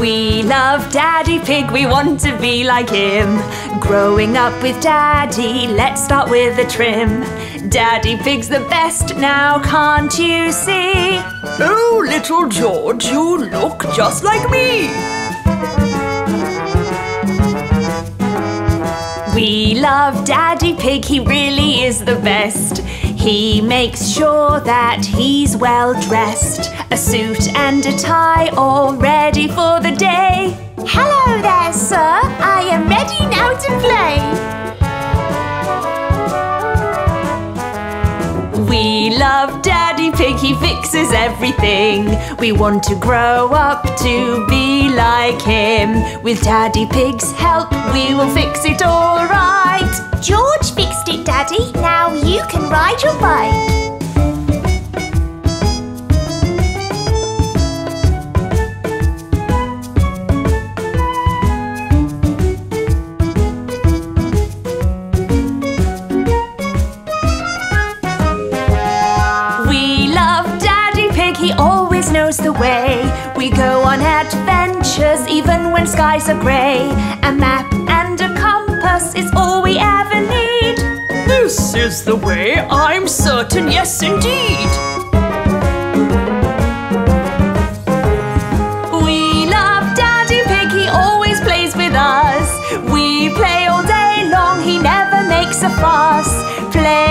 Daddy Pig, we want to be like him. Growing up with Daddy, let's start with a trim. Daddy Pig's the best now, can't you see? Oh, little George, you look just like me. We love Daddy Pig, he really is the best. He makes sure that he's well dressed. A suit and a tie, all ready for the day. Hello there, sir. I am ready now to play. We love Daddy Pig, he fixes everything. We want to grow up to be like him. With Daddy Pig's help, we will fix it all right. George fixed it, Daddy. Now you can ride your bike. knows the way. We go on adventures even when skies are grey. A map and a compass is all we ever need. This is the way, I'm certain, yes indeed. We love Daddy Pig, he always plays with us. We play all day long, he never makes a fuss. Play